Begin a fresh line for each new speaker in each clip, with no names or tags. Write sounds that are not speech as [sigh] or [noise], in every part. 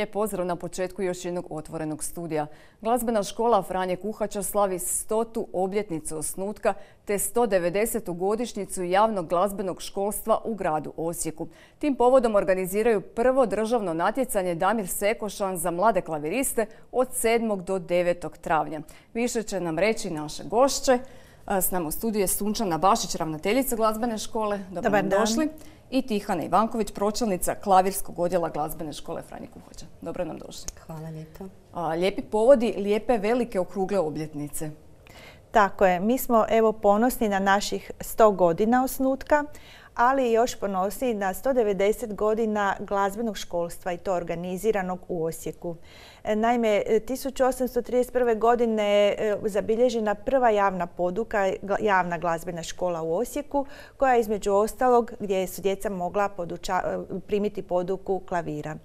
Lijep pozdrav na početku još jednog otvorenog studija. Glazbena škola Franje Kuhača slavi stotu obljetnicu osnutka te 190. godišnjicu javnog glazbenog školstva u gradu Osijeku. Tim povodom organiziraju prvo državno natjecanje Damir Sekošan za mlade klaviriste od 7. do 9. travnja. Više će nam reći naše gošće. S nama u studiju je Sunčana Bašić, ravnateljica glazbene škole. Nam došli i Tihana Ivanković, pročelnica klavirskog odjela glazbene škole Franji Kuhođa. Dobro nam došli.
Hvala lijepo.
lijepi povodi, lijepe velike okrugle obljetnice.
Tako je. Mi smo evo ponosni na naših 100 godina osnutka, ali još ponosni na 190 godina glazbenog školstva i to organiziranog u Osijeku. E, naime, 1831. godine je e, zabilježena prva javna poduka, javna glazbena škola u Osijeku, koja je između ostalog gdje su djeca mogla e, primiti poduku klavira.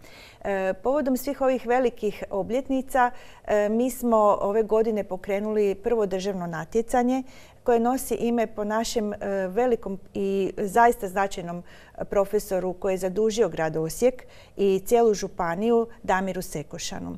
Povodom svih ovih velikih obljetnica mi smo ove godine pokrenuli prvo državno natjecanje koje nosi ime po našem velikom i zaista značajnom profesoru koji je zadužio grad Osijek i cijelu županiju Damiru Sekošanu.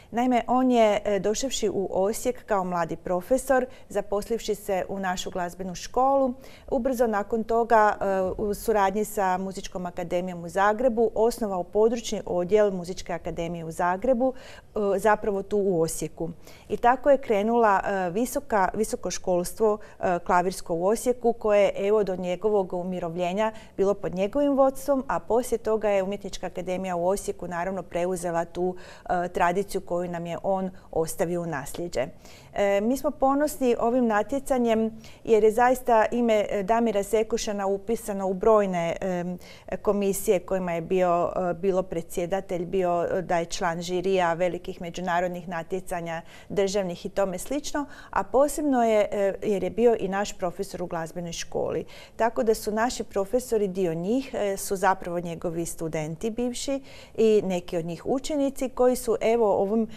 Naime, on je e, doševši u Osijek kao mladi profesor, zaposlivši se u našu glazbenu školu. Ubrzo nakon toga e, u suradnji sa Muzičkom akademijom u Zagrebu osnovao područni odjel Muzičke akademije u Zagrebu, e, zapravo tu u Osijeku. I tako je krenula visoka, visoko školstvo klavirsko u Osijeku koje je evo do njegovog umirovljenja bilo pod njegovim vodstvom, a poslije toga je Umjetnička akademija u Osijeku naravno preuzela tu tradiciju koju koju nam je on ostavio u nasljeđe. E, mi smo ponosni ovim natjecanjem jer je zaista ime e, Damira Sekušana upisano u brojne komisije kojima je bio, e, bilo predsjedatelj, bio da je član žirija velikih međunarodnih natjecanja, državnih i tome slično, a posebno je jer je bio i naš profesor u glazbenoj školi. Tako da su naši profesori, dio njih su zapravo njegovi studenti bivši i neki od njih učenici koji su evo ovom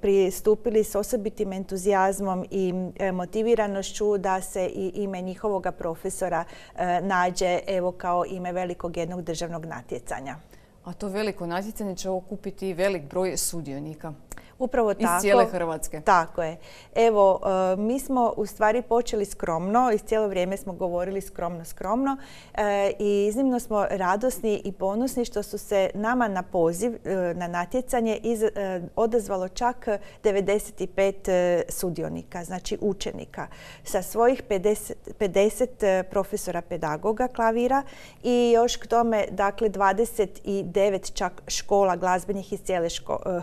pristupili s osobitim entuzijazmom i e, motiviranošću da se i ime njihovoga profesora e, nađe evo kao ime velikog jednog državnog natjecanja.
A to veliko natjecanje će okupiti velik broj sudionika.
Upravo
tako. Iz cijele Hrvatske.
Tako je. Evo, e, mi smo u stvari počeli skromno i cijelo vrijeme smo govorili skromno, skromno e, i iznimno smo radosni i ponosni što su se nama na poziv, e, na natjecanje odazvalo čak 95 sudionika, znači učenika sa svojih 50, 50 profesora pedagoga klavira i još k tome dakle 29 čak škola glazbenih iz cijele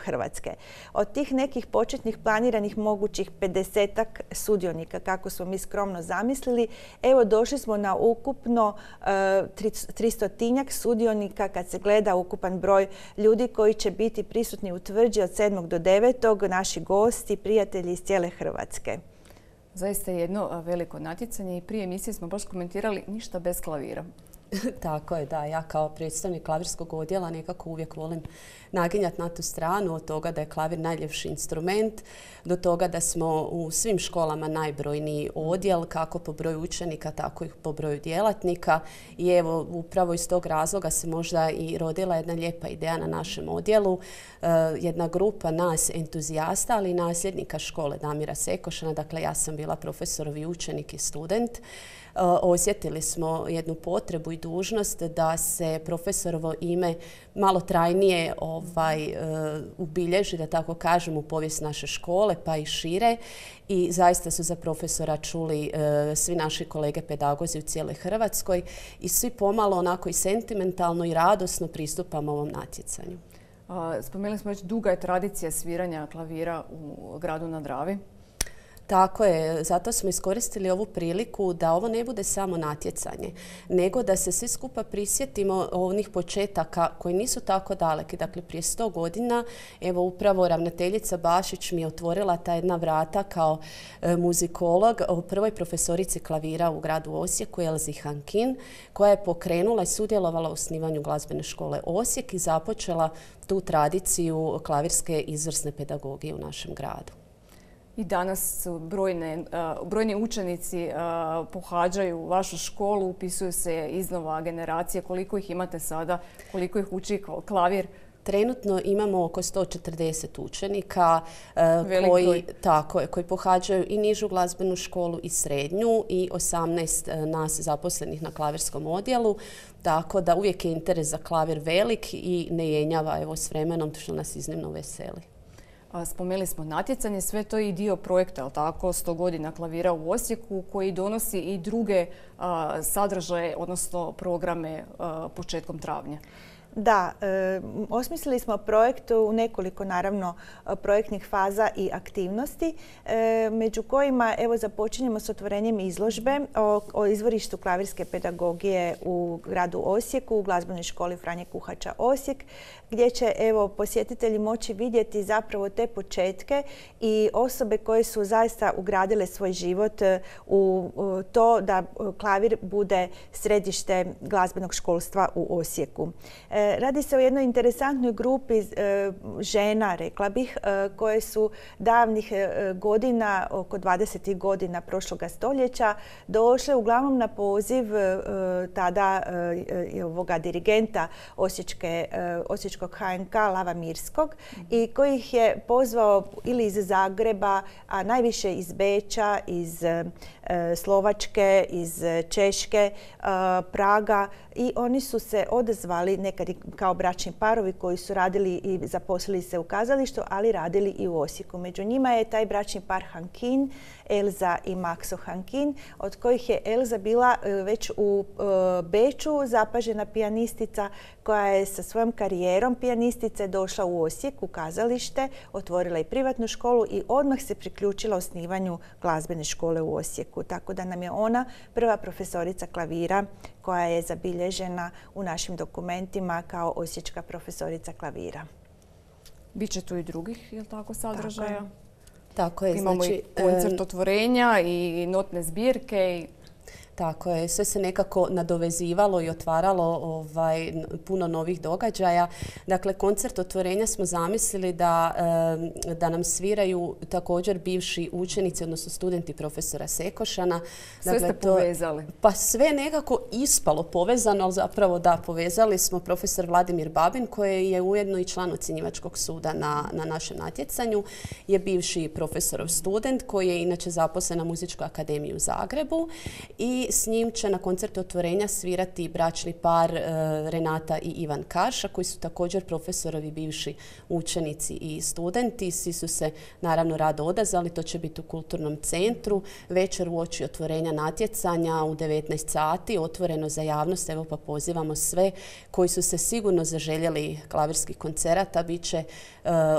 Hrvatske. Od tih nekih početnih planiranih mogućih 50 sudionika, kako smo mi skromno zamislili, evo došli smo na ukupno 300 e, sudionika kad se gleda ukupan broj ljudi koji će biti prisutni u tvrđi od 7. do 9. naši gosti, prijatelji iz cijele Hrvatske.
Zaista je jedno veliko natjecanje i prije emisije smo baš komentirali ništa bez klavira. [laughs]
Tako je, da. Ja kao predstavnik klavirskog odjela nekako uvijek volim naginjati na tu stranu od toga da je klavir najljepši instrument, do toga da smo u svim školama najbrojniji odjel, kako po broju učenika, tako i po broju djelatnika. I evo, upravo iz tog razloga se možda i rodila jedna lijepa ideja na našem odjelu. E, jedna grupa nas entuzijasta, ali i nasljednika škole Damira Sekošana. Dakle, ja sam bila profesorovi učenik i student. E, osjetili smo jednu potrebu i dužnost da se profesorovo ime malo trajnije ovaj, e, ubilježi, da tako kažem, u povijest naše škole, pa i šire. I zaista su za profesora čuli e, svi naši kolege pedagozi u cijeloj Hrvatskoj i svi pomalo onako i sentimentalno i radosno pristupamo ovom natjecanju.
Spomenuli smo već duga je tradicija sviranja klavira u gradu na Dravi.
Tako je, zato smo iskoristili ovu priliku da ovo ne bude samo natjecanje, nego da se svi skupa prisjetimo onih početaka koji nisu tako daleki. Dakle, prije sto godina, evo upravo ravnateljica Bašić mi je otvorila ta jedna vrata kao e, muzikolog o prvoj profesorici klavira u gradu Osijeku, Elzi Hankin, koja je pokrenula i sudjelovala u osnivanju glazbene škole Osijek i započela tu tradiciju klavirske izvrsne pedagogije u našem gradu.
I danas su brojni učenici pohađaju vašu školu, upisuju se iznova generacije. Koliko ih imate sada? Koliko ih uči klavir?
Trenutno imamo oko 140 učenika
koji,
tako, koji pohađaju i nižu glazbenu školu i srednju i 18 nas zaposlenih na klavirskom odjelu. Tako da uvijek je interes za klavir velik i ne jenjava evo, s vremenom što nas iznimno veseli.
Spomenuli smo natjecanje, sve to je i dio projekta, ali tako, 100 godina klavira u Osijeku koji donosi i druge sadržaje, odnosno programe početkom travnja.
Da, e, osmislili smo projekt u nekoliko naravno projektnih faza i aktivnosti, e, među kojima evo započinjemo s otvorenjem izložbe o, izvorištu klavirske pedagogije u gradu Osijeku, u glazbenoj školi Franje Kuhača Osijek, gdje će evo posjetitelji moći vidjeti zapravo te početke i osobe koje su zaista ugradile svoj život e, u to da klavir bude središte glazbenog školstva u Osijeku. Radi se o jednoj interesantnoj grupi e, žena, rekla bih, e, koje su davnih e, godina, oko 20. godina prošloga stoljeća, došle uglavnom na poziv tada ovoga dirigenta Osječkog HNK Lava Mirskog i koji ih je pozvao ili iz Zagreba, a najviše iz Beča, iz Slovačke, iz Češke, Praga i oni su se odazvali kao bračni parovi koji su radili i zaposlili se u kazalištu, ali radili i u Osijeku. Među njima je taj bračni par Hankin, Elza i Maxo Hankin, od kojih je Elza bila e, već u e, Beču zapažena pijanistica koja je sa svojom karijerom pijanistice došla u Osijek u kazalište, otvorila i privatnu školu i odmah se priključila osnivanju glazbene škole u Osijeku. Tako da nam je ona prva profesorica klavira koja je zabilježena u našim dokumentima kao osječka profesorica klavira.
Biće tu i drugih, je tako, sadržaja?
Tako je.
Imamo
znači,
i koncert otvorenja i notne zbirke i
tako je, sve se nekako nadovezivalo i otvaralo ovaj, puno novih događaja. Dakle, koncert otvorenja smo zamislili da, da nam sviraju također bivši učenici, odnosno studenti profesora Sekošana.
Sve dakle, ste povezali?
Pa sve nekako ispalo povezano, ali zapravo da, povezali smo profesor Vladimir Babin koji je ujedno i član ocjenjivačkog suda na, na našem natjecanju. Je bivši profesorov student koji je inače zaposlen na Muzičkoj akademiji u Zagrebu i s njim će na koncertu otvorenja svirati bračni par e, Renata i Ivan Karša koji su također profesorovi bivši učenici i studenti. Svi su se naravno rado odazvali, to će biti u kulturnom centru. Večer u oči otvorenja natjecanja u 19 sati, otvoreno za javnost. Evo pa pozivamo sve koji su se sigurno zaželjeli klavirskih koncerata. Biće e,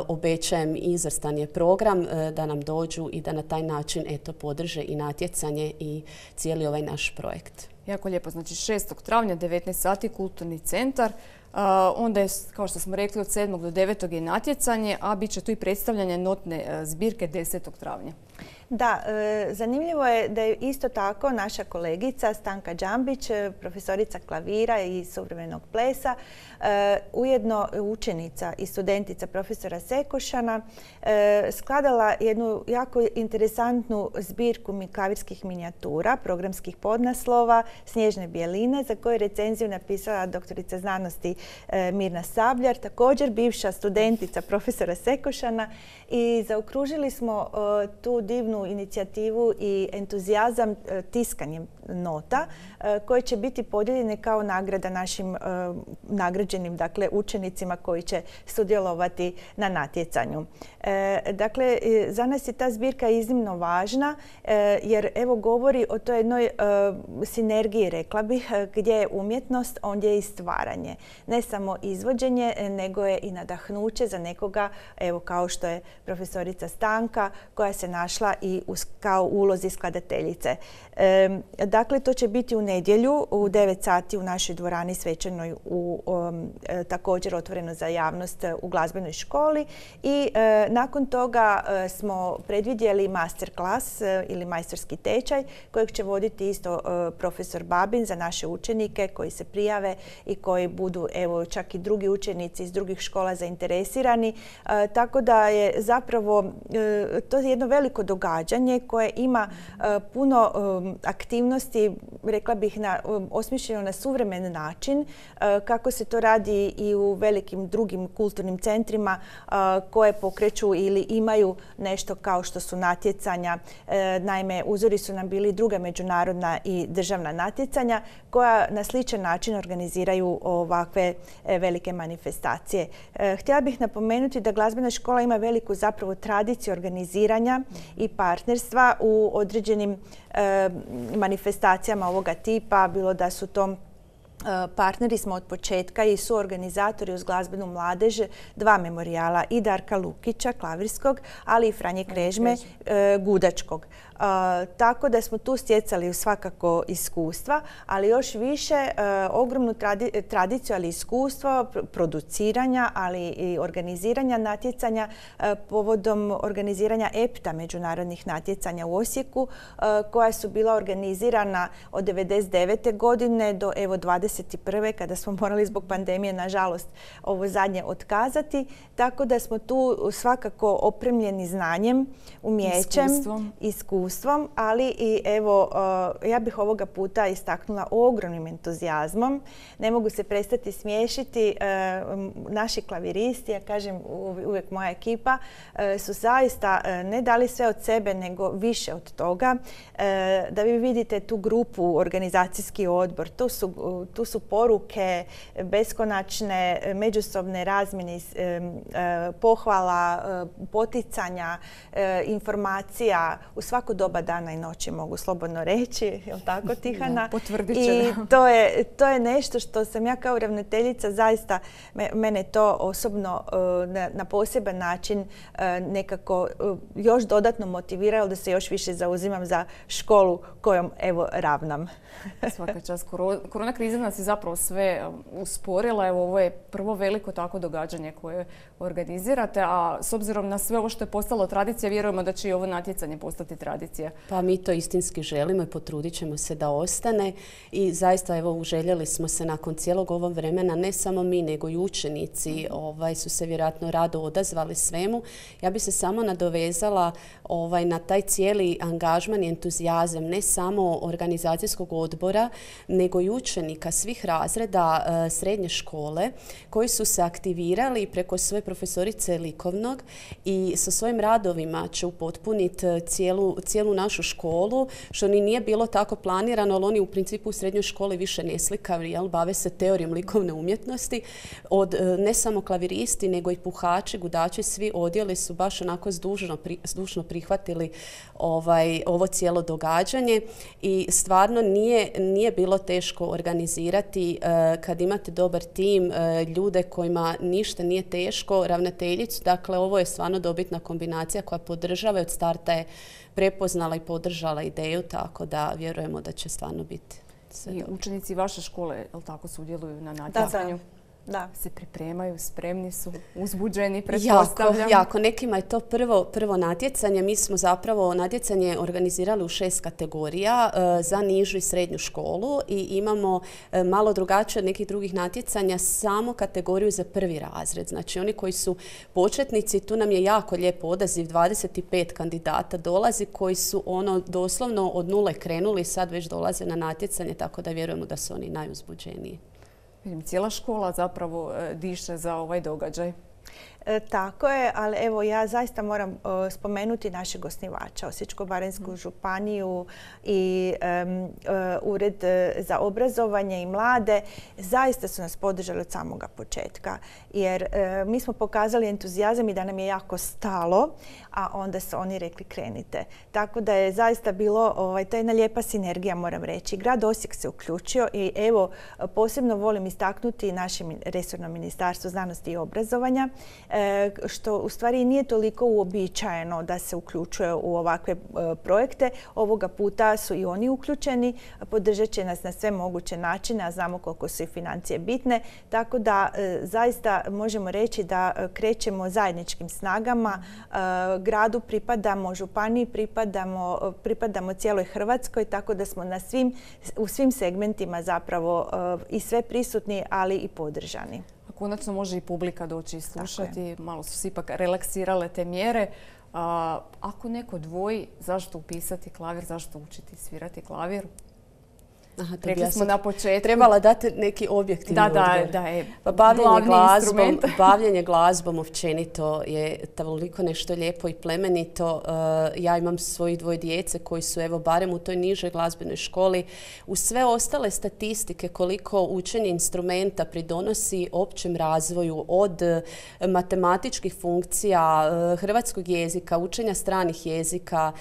obećajem izvrstan je program e, da nam dođu i da na taj način eto podrže i natjecanje i cijeli ovaj naš naš projekt.
Jako lijepo. Znači 6. travnja 19 sati kulturni centar. onda je, kao što smo rekli, od 7. do 9. je natjecanje, a bit će tu i predstavljanje notne e, zbirke 10. travnja.
Da, e, zanimljivo je da je isto tako naša kolegica Stanka Đambić, e, profesorica klavira i suvremenog plesa, e, ujedno učenica i studentica profesora Sekošana, skladala jednu jako interesantnu zbirku klavirskih minijatura, programskih podnaslova, Snježne bijeline, za koju recenziju napisala doktorica znanosti Mirna Sabljar, također bivša studentica profesora Sekošana i zaokružili smo tu divnu inicijativu i entuzijazam e, tiskanjem nota e, koje će biti podijeljene kao nagrada našim e, nagrađenim dakle, učenicima koji će sudjelovati na natjecanju. Dakle, za nas je ta zbirka iznimno važna jer evo govori o toj jednoj sinergiji, rekla bih, gdje je umjetnost, ondje je i stvaranje. Ne samo izvođenje, nego je i nadahnuće za nekoga, evo kao što je profesorica Stanka, koja se našla kao ulozi skladateljice. Dakle, to će biti u nedjelju u 9 sati u našoj dvorani svečanoj u, e, također otvoreno za javnost u glazbenoj školi i e, nakon toga e, smo predvidjeli master klas ili majstorski tečaj kojeg će voditi isto profesor Babin za naše učenike koji se prijave i koji budu evo čak i drugi učenici iz drugih škola zainteresirani. Tako da je zapravo to je jedno veliko događanje događanje koje ima puno aktivnosti, rekla bih, na, osmišljeno na suvremen način, kako se to radi i u velikim drugim kulturnim centrima koje pokreću ili imaju nešto kao što su natjecanja. Naime, uzori su nam bili druga međunarodna i državna natjecanja koja na sličan način organiziraju ovakve e, velike manifestacije. E, htjela bih napomenuti da glazbena škola ima veliku zapravo tradiciju organiziranja i partnerstva u određenim e, manifestacijama ovoga tipa, bilo da su to Partneri smo od početka i su organizatori uz glazbenu mladež dva memorijala i Darka Lukića, klavirskog, ali i Franje Krežme, gudačkog tako da smo tu stjecali svakako iskustva, ali još više e, ogromnu tradiciju, ali iskustvo produciranja, ali i organiziranja natjecanja e, povodom organiziranja EPTA međunarodnih natjecanja u Osijeku e, koja su bila organizirana od 1999. godine do evo 21. kada smo morali zbog pandemije nažalost ovo zadnje otkazati. Tako da smo tu svakako opremljeni znanjem, umjećem, iskustvom iskustvom, ali i evo, uh, ja bih ovoga puta istaknula ogromnim entuzijazmom. Ne mogu se prestati smiješiti. Uh, naši klaviristi, ja kažem uvijek moja ekipa, uh, su zaista ne dali sve od sebe, nego više od toga. Da vi vidite tu grupu, organizacijski odbor, tu su, tu su poruke beskonačne, međusobne razmjene, um, pohvala, poticanja, informacija u svaku doba dana i noći mogu slobodno reći, jel tako [laughs] Tihana?
Potvrdit
I to je, to je nešto što sam ja kao ravnateljica zaista, mene to osobno e, na, poseban način e, nekako e, još dodatno motiviralo da se još više zauzimam za školu kojom evo ravnam.
Svaka čast. Korona kriza nas je zapravo sve usporila. Evo, ovo je prvo veliko tako događanje koje organizirate, a s obzirom na sve ovo što je postalo tradicija, vjerujemo da će i ovo natjecanje postati tradicija.
Pa mi to istinski želimo i potrudit ćemo se da ostane i zaista evo uželjeli smo se nakon cijelog ovog vremena, ne samo mi nego i učenici ovaj, su se vjerojatno rado odazvali svemu. Ja bi se samo nadovezala ovaj, na taj cijeli angažman i entuzijazam, ne samo organizacijskog odbora, nego i učenika svih razreda e, srednje škole koji su se aktivirali preko svoje profesorice likovnog i sa svojim radovima će upotpuniti e, cijelu, cijelu našu školu, što ni nije bilo tako planirano, ali oni u principu u srednjoj školi više ne slikaju, jel, bave se teorijom likovne umjetnosti. Od e, ne samo klaviristi, nego i puhači, gudači, svi odjeli su baš onako zdušno prihvatili ovaj, ovo cijelo događanje i stvarno nije, nije bilo teško organizirati uh, kad imate dobar tim, uh, ljude kojima ništa nije teško, ravnateljicu. Dakle, ovo je stvarno dobitna kombinacija koja podržava i od starta je prepoznala i podržala ideju, tako da vjerujemo da će stvarno biti sve
I učenici vaše škole, jel tako, sudjeluju na natjecanju?
Da,
se pripremaju, spremni su, uzbuđeni, pretpostavljam.
Jako, jako. Nekima je to prvo, prvo natjecanje. Mi smo zapravo natjecanje organizirali u šest kategorija e, za nižu i srednju školu i imamo e, malo drugačije od nekih drugih natjecanja samo kategoriju za prvi razred. Znači oni koji su početnici, tu nam je jako lijep odaziv, 25 kandidata dolazi koji su ono doslovno od nule krenuli i sad već dolaze na natjecanje, tako da vjerujemo da su oni najuzbuđeniji.
Cijela škola zapravo e, diše za ovaj događaj.
E, tako je, ali evo ja zaista moram e, spomenuti našeg osnivača, Osječko-Baranjsku mm. županiju i Ured za obrazovanje i mlade. Zaista su nas podržali od samoga početka jer mi smo pokazali entuzijazam i da nam je jako stalo, a onda su oni rekli krenite. Tako da je zaista bilo, ovaj, to je jedna lijepa sinergija moram reći. Grad Osijek se uključio i evo posebno volim istaknuti naše resorno ministarstvo znanosti i obrazovanja E, što u stvari nije toliko uobičajeno da se uključuje u ovakve e, projekte. Ovoga puta su i oni uključeni, podržat će nas na sve moguće načine, a znamo koliko su i financije bitne. Tako da e, zaista možemo reći da krećemo zajedničkim snagama. Gradu pripadamo, županiji pripadamo, pripadamo cijeloj Hrvatskoj, tako da smo na svim, u svim segmentima zapravo i sve prisutni, ali i podržani konačno
može i publika doći i slušati. Malo su se ipak relaksirale te mjere. ako neko dvoji zašto upisati klavir, zašto učiti svirati klavir,
Aha,
Rekli smo na početku.
Trebala dati neki objektivni
da, da, da, je
pa bavljenje glazbom, [laughs] bavljenje glazbom općenito je toliko nešto lijepo i plemenito. Uh, ja imam svojih dvoje djece koji su evo barem u toj nižoj glazbenoj školi. U sve ostale statistike koliko učenje instrumenta pridonosi općem razvoju od uh, matematičkih funkcija, uh, hrvatskog jezika, učenja stranih jezika,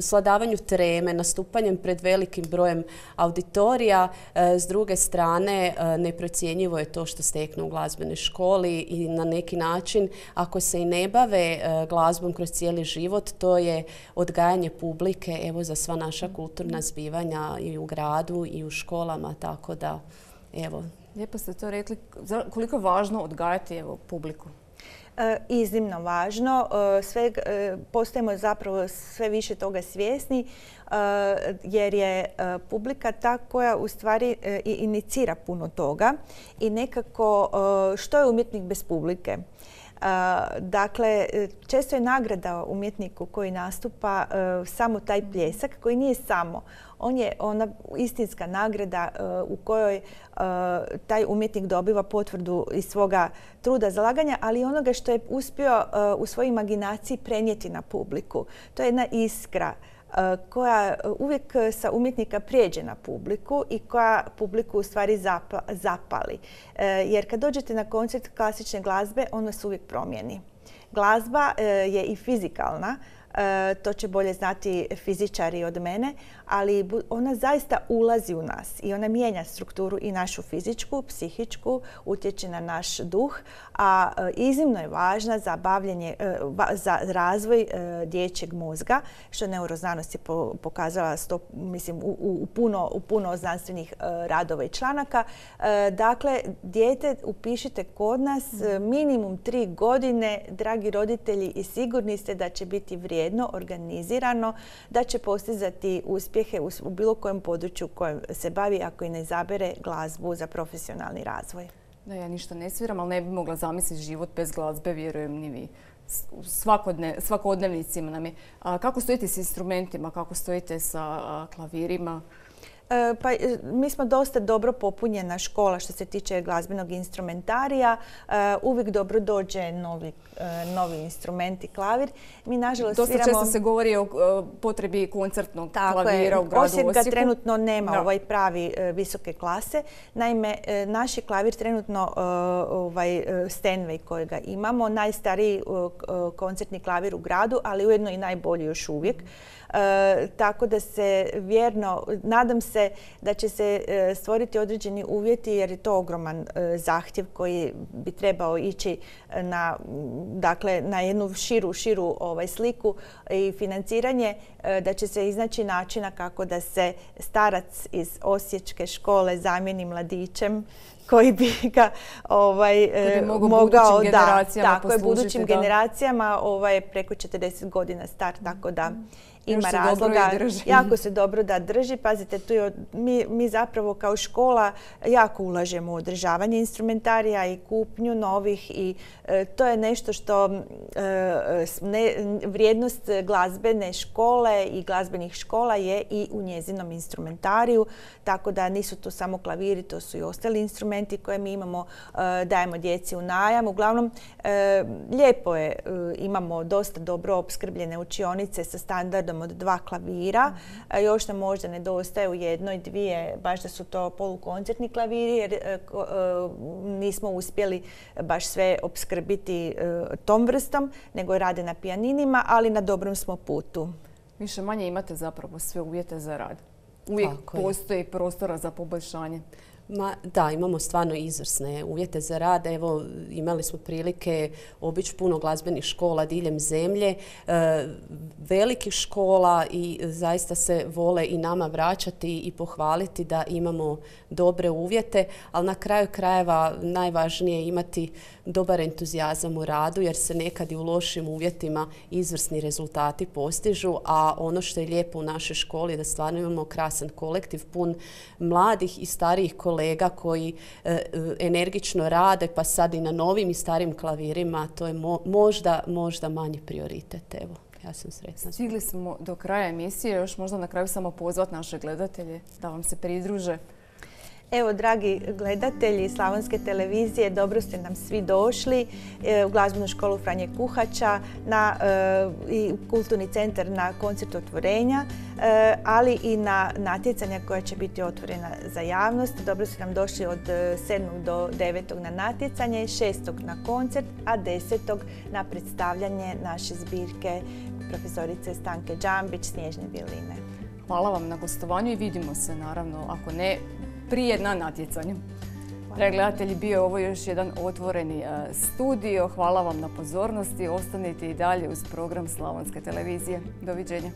sladavanju treme, nastupanjem pred velikim brojem auditorija. E, s druge strane, e, neprocjenjivo je to što steknu u glazbenoj školi i na neki način, ako se i ne bave e, glazbom kroz cijeli život, to je odgajanje publike evo za sva naša kulturna zbivanja i u gradu i u školama, tako da evo.
Lijepo ste to rekli. Koliko je važno odgajati evo, publiku?
E, iznimno važno. E, sve, e, postajemo zapravo sve više toga svjesni jer je publika ta koja u stvari inicira puno toga i nekako što je umjetnik bez publike? Dakle, često je nagrada umjetniku koji nastupa samo taj pljesak koji nije samo. On je ona istinska nagrada u kojoj taj umjetnik dobiva potvrdu iz svoga truda zalaganja, ali i onoga što je uspio u svojoj imaginaciji prenijeti na publiku. To je jedna iskra koja uvijek sa umjetnika prijeđe na publiku i koja publiku u stvari zapali. E, jer kad dođete na koncert klasične glazbe, on vas uvijek promijeni. Glazba e, je i fizikalna, e, to će bolje znati fizičari od mene, ali ona zaista ulazi u nas i ona mijenja strukturu i našu fizičku, psihičku, utječe na naš duh, a e, iznimno je važna za bavljenje, e, za razvoj e, dječjeg mozga, što neuroznanost je pokazala mislim, u, puno, u puno znanstvenih radova i članaka. Dakle, dijete upišite kod nas minimum tri godine, dragi roditelji, i sigurni ste da će biti vrijedno, organizirano, da će postizati uspjeh uspjehe u, bilo kojem području kojem se bavi ako i ne izabere glazbu za profesionalni razvoj.
Da, ja ništa ne sviram, ali ne bi mogla zamisliti život bez glazbe, vjerujem ni vi. svakodnevnicima nam je. kako stojite s instrumentima, kako stojite sa klavirima?
E, pa, e, mi smo dosta dobro popunjena škola što se tiče glazbenog instrumentarija. E, uvijek dobro dođe novi, novi instrument i klavir.
Mi nažalost Dosta često se govori o potrebi koncertnog klavira u gradu Osijeku.
ga trenutno nema ovaj pravi visoke klase. Naime, naš je klavir trenutno ovaj Stenway kojega imamo. Najstariji koncertni klavir u gradu, ali ujedno i najbolji još uvijek. Tako da se vjerno, nadam se da će se e, stvoriti određeni uvjeti jer je to ogroman e, zahtjev koji bi trebao ići na, dakle, na jednu širu, širu ovaj, sliku i financiranje, da će se iznaći načina kako da se starac iz Osječke škole zamijeni mladićem koji bi ga ovaj, mogao da, tako je budućim generacijama ovaj, preko 40 godina star, tako da ima razloga. Jako se dobro da drži. Pazite, tu mi, mi zapravo kao škola jako ulažemo u održavanje instrumentarija i kupnju novih i e, to je nešto što e, vrijednost glazbene škole i glazbenih škola je i u njezinom instrumentariju. Tako da nisu to samo klaviri, to su i ostali instrumenti koje mi imamo, e, dajemo djeci u najam. Uglavnom, lijepo je, imamo dosta dobro opskrbljene učionice sa standardom od dva klavira. Mhm. Još nam možda nedostaje u jednoj, dvije, baš da su to polukoncertni klaviri jer e, e, nismo uspjeli baš sve opskrbiti e, tom vrstom, nego rade na pijaninima, ali na dobrom smo putu.
Više manje imate zapravo sve uvjete za rad. Uvijek postoji prostora za poboljšanje.
Ma, da, imamo stvarno izvrsne uvjete za rad. Evo, imali smo prilike obići puno glazbenih škola diljem zemlje, e, velikih škola i zaista se vole i nama vraćati i pohvaliti da imamo dobre uvjete, ali na kraju krajeva najvažnije je imati dobar entuzijazam u radu jer se nekad i u lošim uvjetima izvrsni rezultati postižu, a ono što je lijepo u našoj školi je da stvarno imamo krasan kolektiv pun mladih i starijih kolega kolega koji e, energično rade, pa sad i na novim i starim klavirima, to je možda, možda manji prioritet. Evo, ja sam sretna.
Stigli smo do kraja emisije, još možda na kraju samo pozvat naše gledatelje da vam se pridruže.
Evo, dragi gledatelji Slavonske televizije, dobro ste nam svi došli e, u glazbenu školu Franje Kuhača na, e, i kulturni centar na koncert otvorenja, e, ali i na natjecanja koja će biti otvorena za javnost. Dobro ste nam došli od 7. do 9. na natjecanje, 6. na koncert, a 10. na predstavljanje naše zbirke profesorice Stanke Džambić, Snježne viline.
Hvala vam na gostovanju i vidimo se naravno, ako ne prije na natjecanju. Dragi gledatelji, bio je ovo još jedan otvoreni e, studio. Hvala vam na pozornosti. Ostanite i dalje uz program Slavonske televizije. Doviđenja.